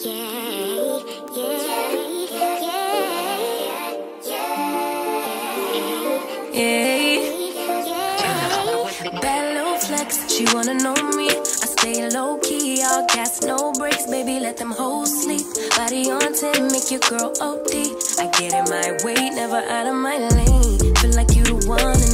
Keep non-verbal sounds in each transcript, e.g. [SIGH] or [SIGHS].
She wanna know me. I stay low key, all gas, no brakes, baby. Let them hoes sleep. Body on 10, make your girl OD. I get in my way, never out of my lane. Feel like you the one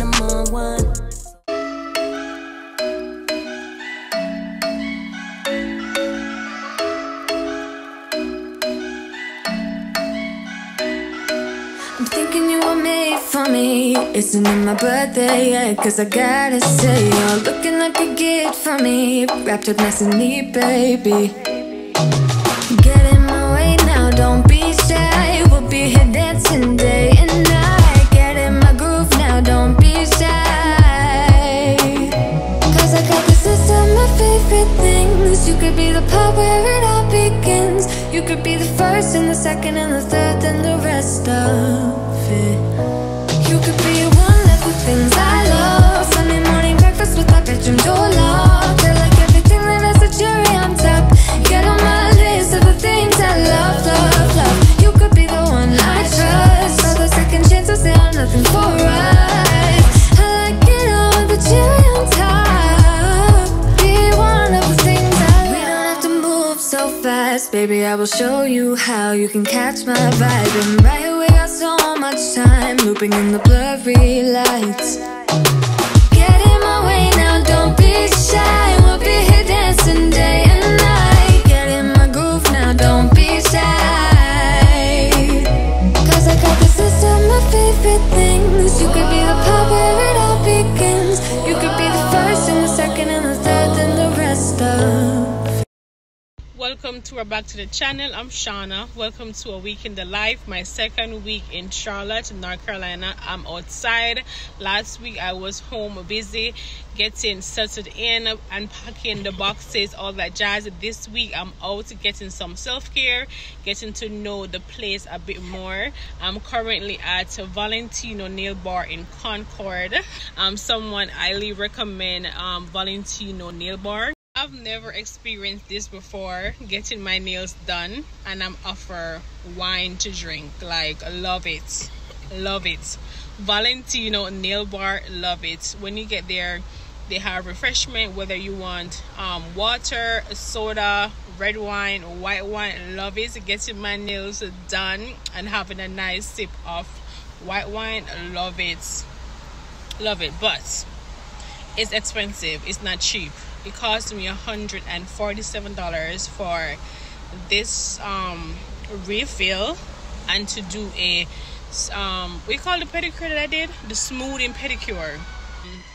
Isn't it my birthday yet? Cause I gotta say, you're looking like a gift for me. Wrapped up nice and neat, baby. Get in my way now, don't be shy. We'll be here dancing day and night. Get in my groove now, don't be shy. Cause I got this list of my favorite things. You could be the part where it all begins. You could be the first and the second and the third and the rest of it. You could be one of the things I love. Sunday morning breakfast with our bedroom door locked. You're like everything that a cherry on top. Get on my list of the things I love, love, love. You could be the one I trust. All the second chances, they are nothing for us. I like it all the cherry on top. Be one of the things I love. We don't have to move so fast, baby. I will show you how you can catch my vibe. And right so much time, looping in the blurry lights. Get in my way now, don't be shy. We'll be here dancing day Welcome to or back to the channel. I'm Shawna. Welcome to a week in the life. My second week in Charlotte, North Carolina. I'm outside. Last week I was home busy getting settled in, unpacking the boxes, all that jazz. This week I'm out getting some self-care, getting to know the place a bit more. I'm currently at Valentino Nail Bar in Concord. Um, someone highly recommend um, Valentino Nail Bar. I've never experienced this before getting my nails done and I'm offer wine to drink. Like love it. Love it. Valentino nail bar love it. When you get there they have refreshment whether you want um, water soda red wine white wine love it. Getting my nails done and having a nice sip of white wine love it. Love it. But it's expensive. It's not cheap it cost me $147 for this um refill and to do a um we call the pedicure that I did? The smoothing pedicure.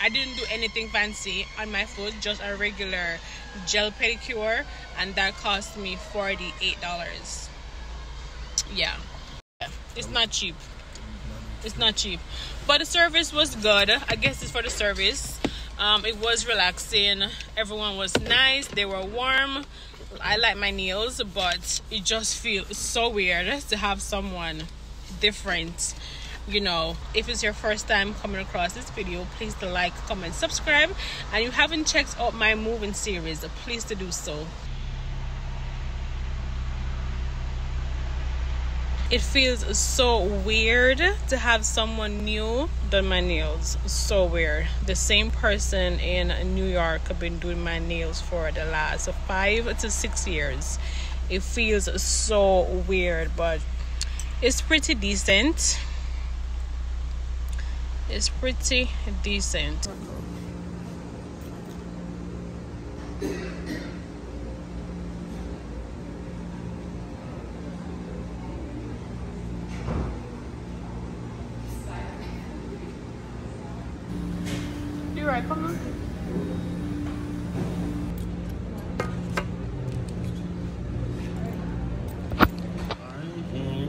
I didn't do anything fancy on my foot just a regular gel pedicure and that cost me $48 yeah. It's not cheap. It's not cheap. But the service was good. I guess it's for the service um, it was relaxing. Everyone was nice. They were warm. I like my nails but it just feels so weird to have someone different. You know if it's your first time coming across this video please to like comment subscribe. And you haven't checked out my moving series please to do so it feels so weird to have someone new done my nails. So weird. The same person in new york have been doing my nails for the last five to six years. It feels so weird but it's pretty decent. It's pretty decent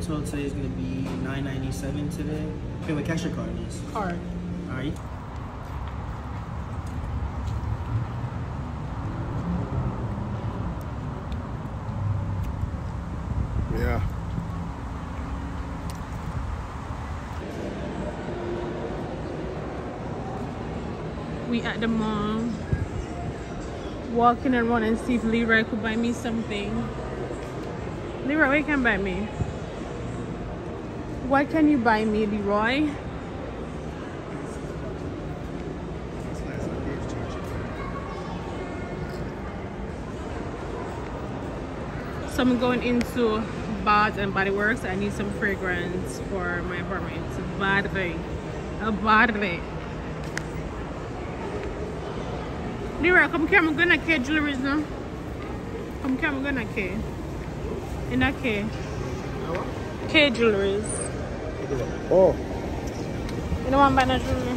Alright, total today is gonna be nine ninety seven today. Pay with cash or card, miss. card Alright. Yeah. we at the mall walking around and see if Leroy could buy me something Leroy, what you can buy me? What can you buy me, Leroy? So I'm going into Bath and Body Works. I need some fragrance for my apartment. It's A body. Leroy, come here. I'm gonna Kay jewelry now. Come here. I'm gonna K. In that K. Kay jewelries. Oh. You buy no jewelry?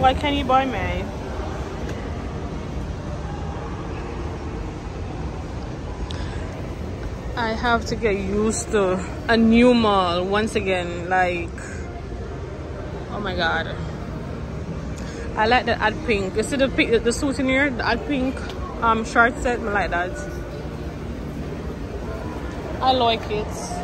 Why can't you buy me? I have to get used to a new mall once again. Like, oh my god. I like the ad pink. You see the pink, the souvenir, the ad pink um short set. I like that. I like it.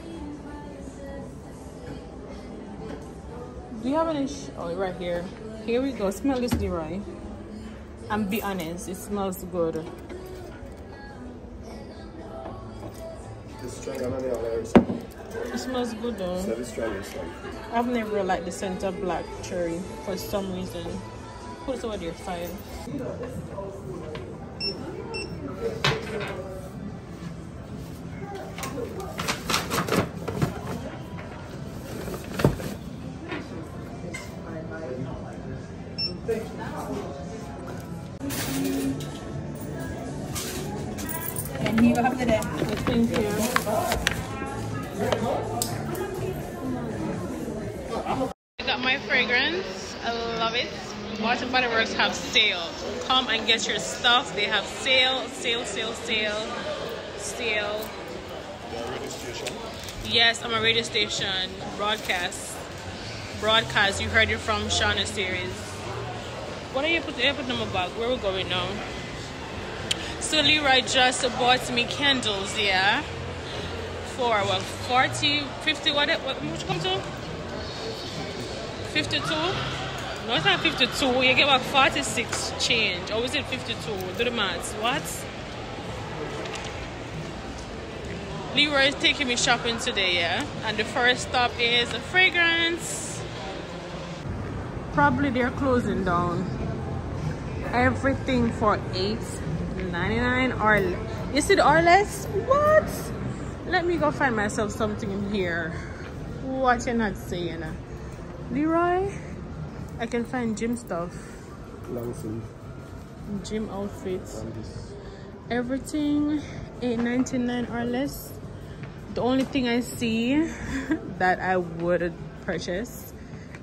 Do you have any? Sh- oh, right here. Here we go. Smell this, Leroy. And be honest, it smells good. It's strong on the others. It smells good though. So the strongest one. I've never liked the scent of black cherry for some reason. Put it over there side. Thank you. I got my fragrance. I love it. Bath and Body Works have sale. Come and get your stuff. They have sale, sale, sale, sale, sale. Yes, I'm a radio station broadcast. Broadcast. You heard it from Shawna series. What are you putting? You put my bag. Where we going now? So Leroy just bought me candles, yeah. For what? 40, 50, what? What? What come to? 52? No, it's not 52. You get about 46 change. Or is it 52? Do the maths. What? Leroy is taking me shopping today, yeah? And the first stop is a fragrance. Probably they're closing down. Everything for 8.99 or is it or less? What? Let me go find myself something in here. What you're not saying? Leroy, I can find gym stuff, Long sleeve. gym outfits, everything $8.99 or less. The only thing I see [LAUGHS] that I would purchase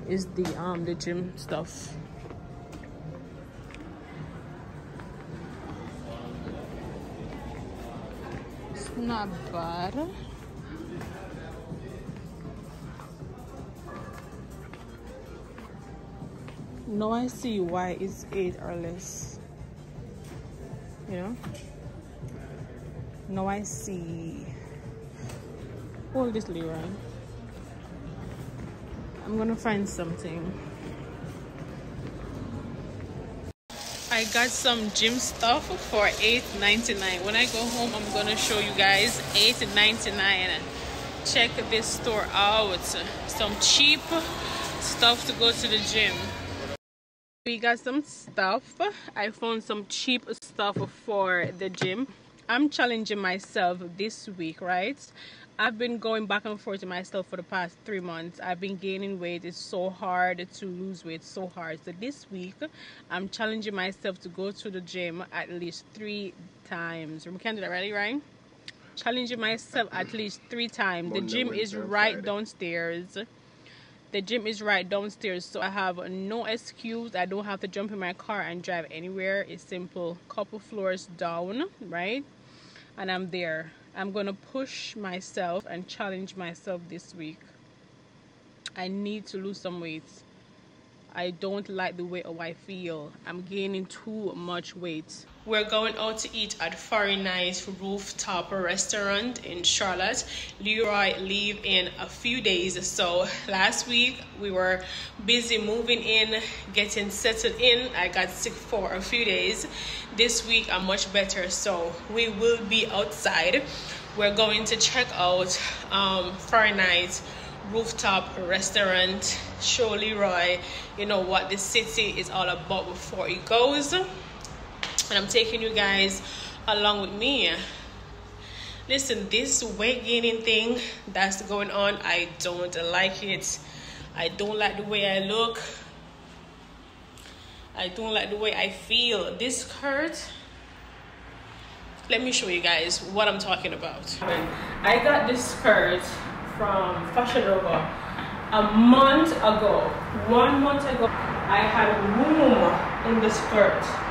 is the um the gym stuff. Not bad. No, I see why it's eight or less. You know? No, I see. Hold this, Leroy. I'm gonna find something. I got some gym stuff for $8.99. When I go home, I'm gonna show you guys $8.99. Check this store out. Some cheap stuff to go to the gym. We got some stuff. I found some cheap stuff for the gym. I'm challenging myself this week, right? I've been going back and forth to myself for the past three months. I've been gaining weight. It's so hard to lose weight, so hard. So this week, I'm challenging myself to go to the gym at least three times. We can do that, ready, right? Challenging myself at least three times. The gym is right Friday. downstairs. the gym is right downstairs so i have no excuse i don't have to jump in my car and drive anywhere it's simple couple floors down right and i'm there i'm gonna push myself and challenge myself this week i need to lose some weight I don't like the way I feel. I'm gaining too much weight. We're going out to eat at Fahrenheit Rooftop Restaurant in Charlotte. Leroy leave in a few days. So last week we were busy moving in, getting settled in. I got sick for a few days. This week I'm much better. So we will be outside. We're going to check out um, Fahrenheit rooftop restaurant show leroy you know what the city is all about before it goes and i'm taking you guys along with me. Listen this weight gaining thing that's going on i don't like it. I don't like the way i look. I don't like the way i feel. This skirt let me show you guys what i'm talking about. I got this skirt from Fashion Nova a month ago. One month ago, I had room in the skirt.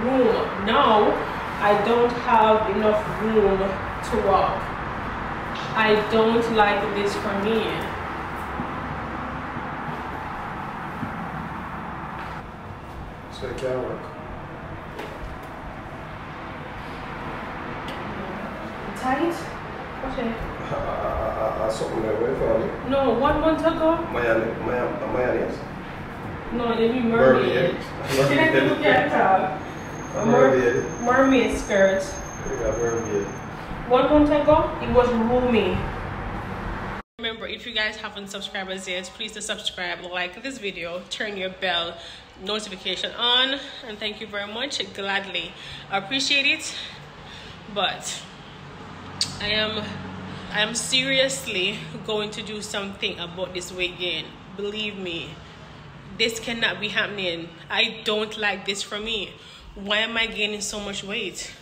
Room. Now, I don't have enough room to walk. I don't like this for me. So it can't work. Tight? Okay. I something that way for me. No, one month ago? Mayonnaise. May- mayonnaise. No, they be mermaid. [LAUGHS] Mermaid. Look at that. A mermaid. Mermaid skirt. Mermaid. One month ago, it was roomy. Remember, if you guys haven't subscribed as yet, please do subscribe, like this video, turn your bell notification on, and thank you very much. Gladly appreciate it. But I am I am seriously going to do something about this weight gain. Believe me, this cannot be happening. I don't like this for me. Why am I gaining so much weight?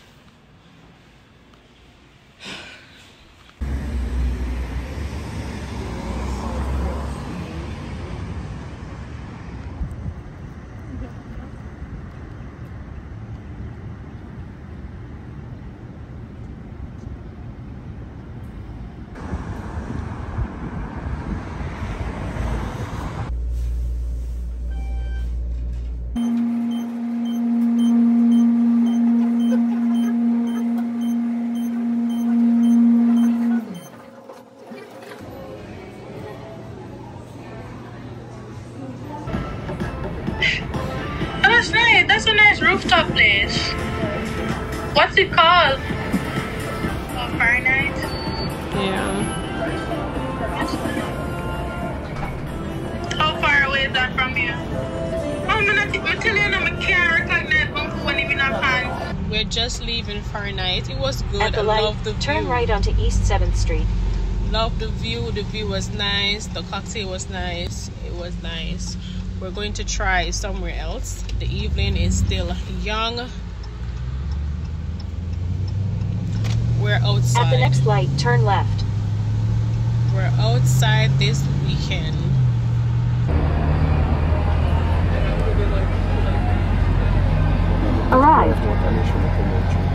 That's a nice rooftop place. What's it called? Oh, Fahrenheit. Yeah. How far away is that from you? Oh, I'm I'm telling you, I can't recognize Uncle when he's in a pants. We're just leaving Fahrenheit. It was good. At the I light, love the view. turn right onto East 7th Street. Love the view. The view was nice. The cocktail was nice. It was nice. We're going to try somewhere else. The evening is still young. We're outside. At the next light, turn left. We're outside this weekend. Arrived.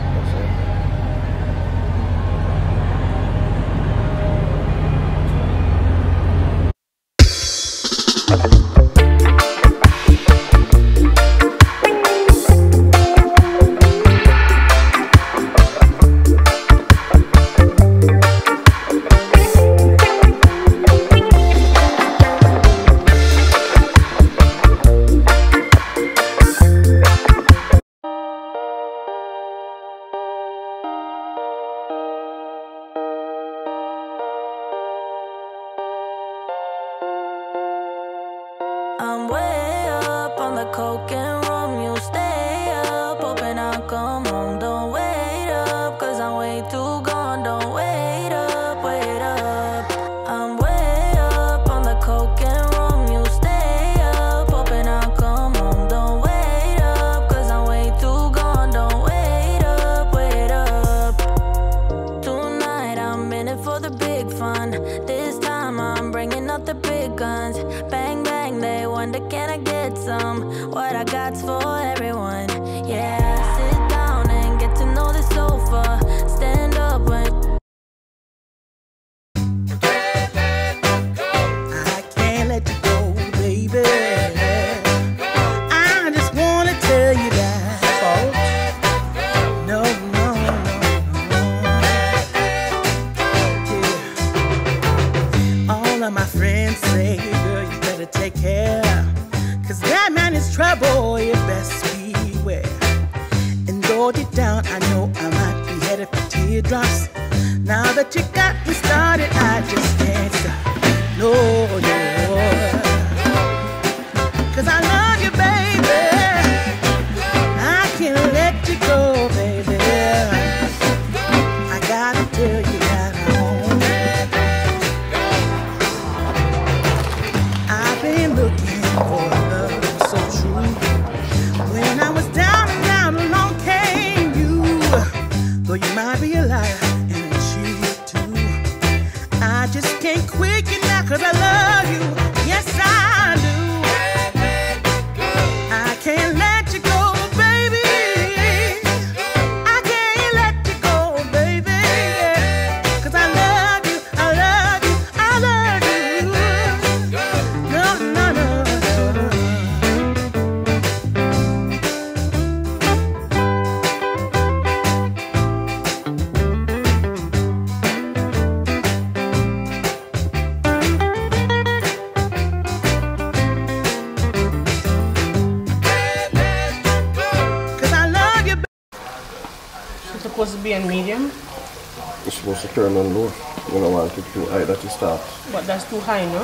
It too high that it starts. but that's too high, no?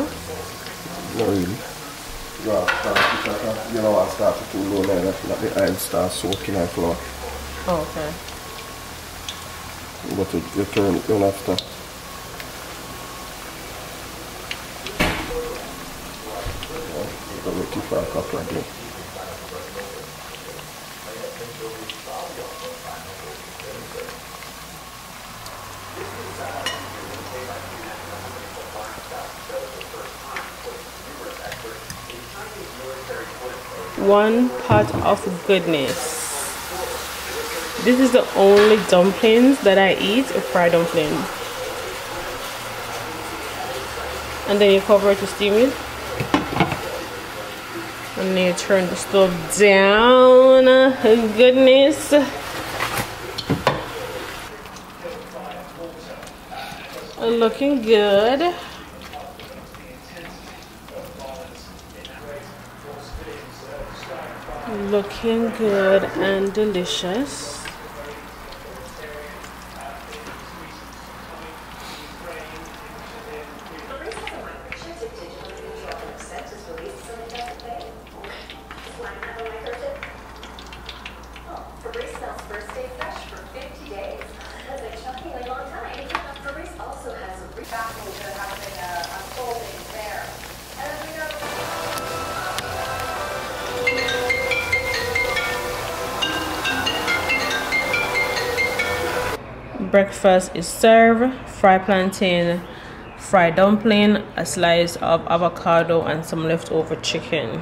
Not really. You want to start it at a- you don't want to start it too low now that the iron starts soaking on flour. Oh, okay. But you, you turn it down after. Don't make it far cut One pot of goodness. This is the only dumplings that I eat, a fried dumpling And then you cover it to steam it. And then you turn the stove down. Goodness. Looking good. Looking good and delicious. Breakfast is served fried plantain fried dumpling a slice of avocado and some leftover chicken.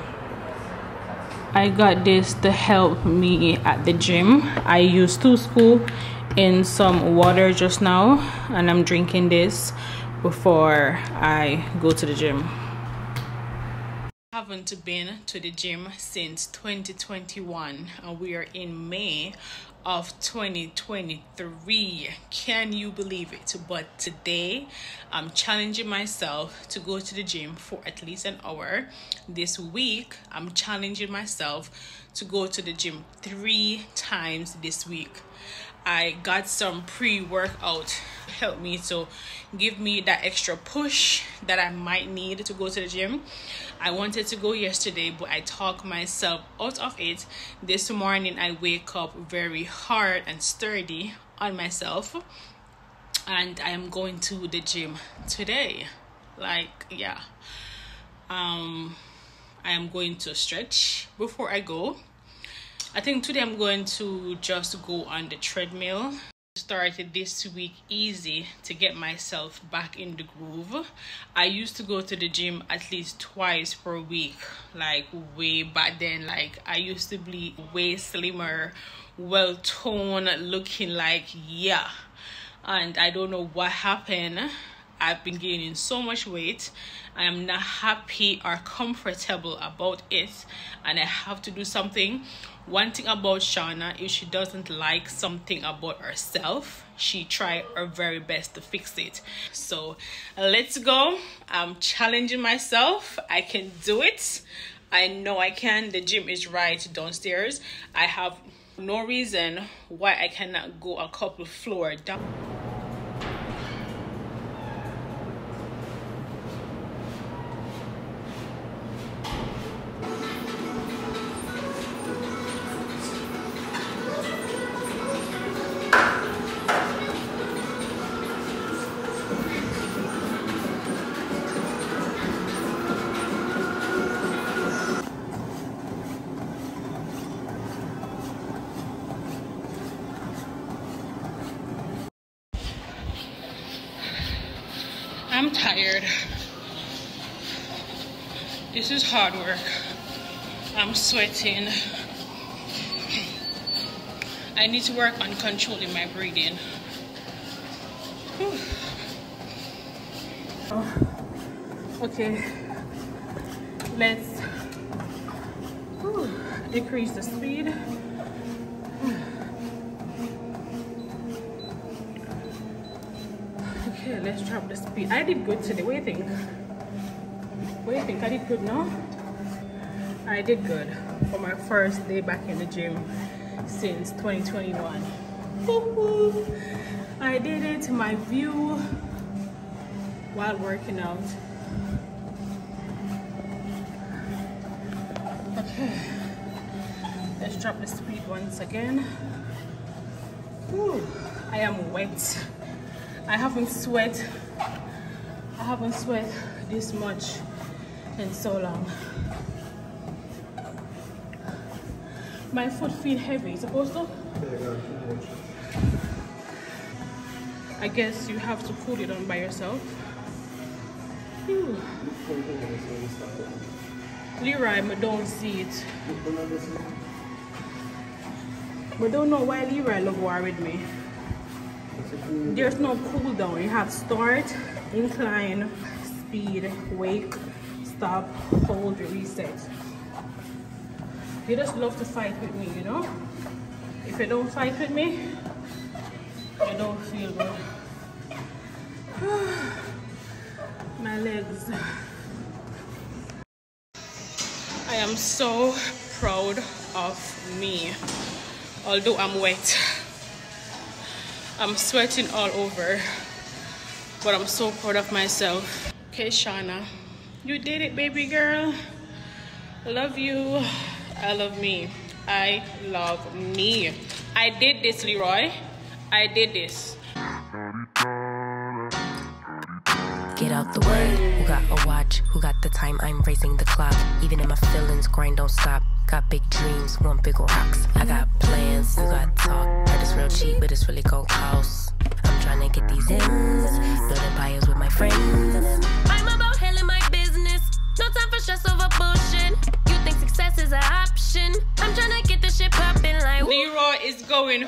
I got this to help me at the gym. I used two scoop in some water just now and i'm drinking this before i go to the gym been to the gym since 2021 and uh, we are in May of 2023 can you believe it? But today I'm challenging myself to go to the gym for at least an hour. This week I'm challenging myself to go to the gym 3 times this week I got some pre workout help me to give me that extra push that I might need to go to the gym. I wanted to go yesterday, but I talked myself out of it. This morning, I wake up very hard and sturdy on myself, and I am going to the gym today. Like, yeah, um, I am going to stretch before I go. I think today I'm going to just go on the treadmill started this week easy to get myself back in the groove. I used to go to the gym at least twice per week, like way back then. Like I used to be way slimmer, well toned, looking like yeah. And I don't know what happened. I've been gaining so much weight. I am not happy or comfortable about it, and I have to do something. One thing about Shawna, if she doesn't like something about herself, she try her very best to fix it. So let's go. I'm challenging myself. I can do it. I know I can. The gym is right downstairs. I have no reason why I cannot go a couple floor down. Tired. This is hard work. I'm sweating. I need to work on controlling my breathing. Whew. Okay, let's whew, decrease the speed. Okay, speed. I did good today. What do you think? What do you think? I did good, no? I did good for my first day back in the gym since 2021. I did it. My view while working out. Okay, let's drop the speed once again. Whew. I am wet. I haven't sweat. I haven't sweat this much in so long. My foot feel heavy. Supposed to? I guess you have to put it on by yourself. Leroy, I don't see it. But don't know why Leroy love war with me. There's no cool down. You have to start, incline, speed, wake, stop, hold, reset. You just love to fight with me, you know? If you don't fight with me, you don't feel good. [SIGHS] My legs. I am so proud of me. Although I'm wet. I'm sweating all over. But I'm so proud of myself. Okay, Shawna. You did it, baby girl. Love you. I love me. I love me. I did this, Leroy. I did this. Get out the way. Who got a watch? Who got the time? I'm racing the clock. Even in my feelings, grind don't stop. Got big dreams, want big rocks. I got plans, you got talk. Heard it's real cheap, but it's really gon' cost. I'm trying to get these ends,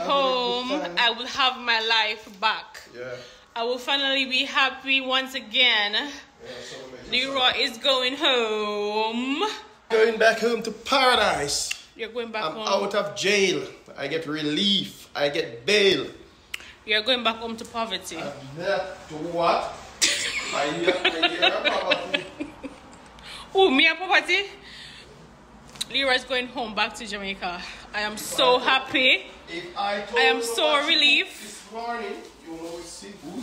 home. I will have my life back. Yeah. I will finally be happy once again. Leroy is going home. Going back home to paradise. You're going back I'm home. out of jail. I get relief. I get bail. You're going back home to poverty. That to what? [LAUGHS] I hear, I hear poverty. [LAUGHS] Oh, me and poverty. Leroy's going home back to Jamaica. I am so happy. If I, told I am you so relieved. This morning, you know it's simple.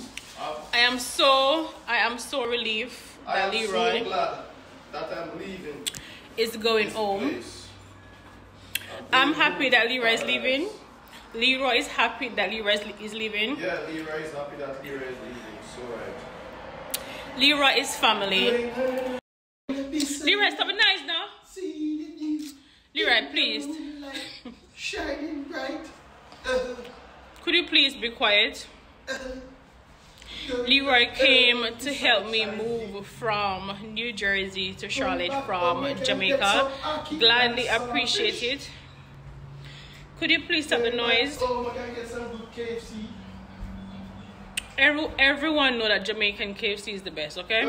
I am so I am so relieved I that am Leroy so glad that I'm leaving is going home. place. I'm happy that Leroy is leaving. Leroy is happy that Leroy is- is leaving. Yeah, Leroy is happy that Leroy is leaving. So right. Leroy is family. Leroy, stop it nice now. Leroy, please. shining bright. Could you please be quiet? Leroy came to help me move from New Jersey to Charlotte from Jamaica. Gladly appreciate it. Could you please stop the noise? Every, everyone know that Jamaican KFC is the best, okay?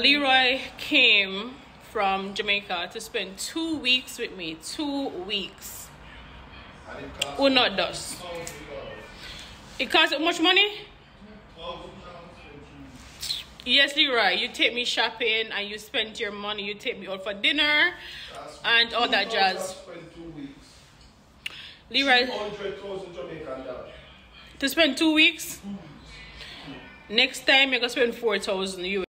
Leroy came from Jamaica to spend two weeks with me. Two weeks. Who not does? It costs much money? Yes, Leroy. You take me shopping and you spend your money. You take me out for dinner and all that jazz. Leroy. To spend two weeks? Next time you're gonna spend four thousand. You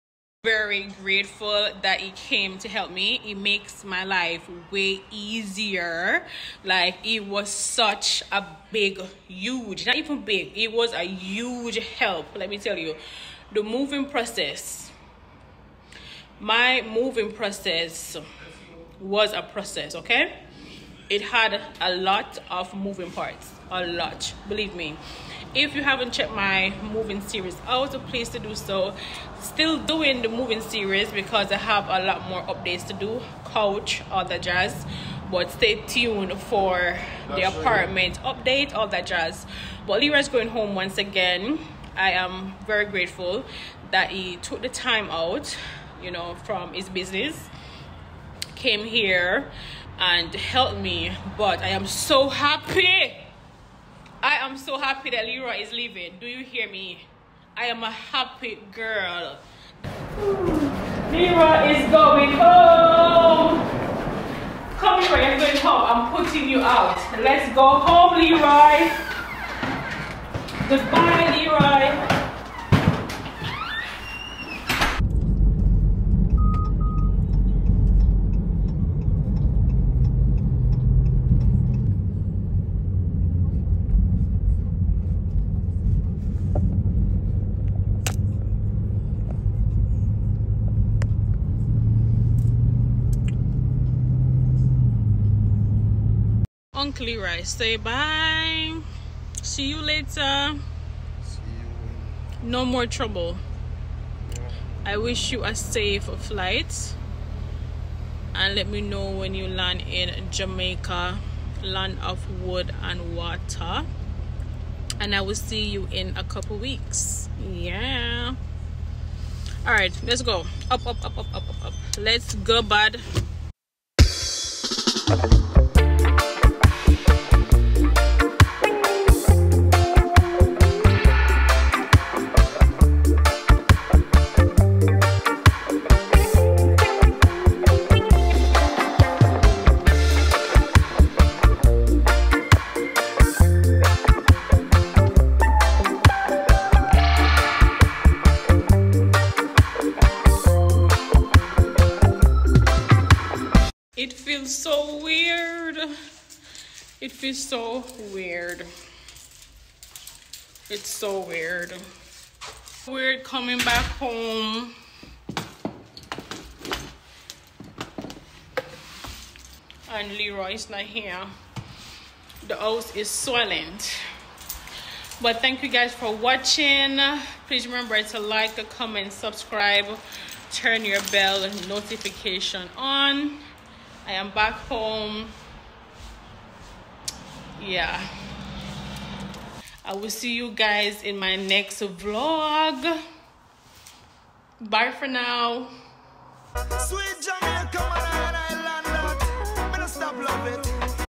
very grateful that he came to help me. It makes my life way easier. Like it was such a big, huge, not even big, it was a huge help. Let me tell you. The moving process. My moving process was a process, okay? It had a lot of moving parts. A lot, believe me if you haven't checked my moving series out please to do so. Still doing the moving series because i have a lot more updates to do couch all the jazz. But stay tuned for the apartment update all that jazz. But Leroy's going home once again. I am very grateful that he took the time out you know from his business came here and helped me. But i am so happy I am so happy that Leroy is leaving. Do you hear me? I am a happy girl. Leroy is going home. Come Leroy, I'm going home. I'm putting you out. Let's go home, Leroy. Goodbye, Leroy. Uncle Leroy, say bye. See you later. See you. No more trouble. I wish you a safe flight. And let me know when you land in Jamaica, land of wood and water. And I will see you in a couple weeks. Yeah. All right, let's go. Up, up, up, up, up, up, up. Let's go, bud. It feels so weird. It's so weird. Weird coming back home. And Leroy's not here. The house is silent. But thank you guys for watching. Please remember to like, comment, subscribe, turn your bell notification on. I am back home. Yeah. I will see you guys in my next vlog. Bye for now.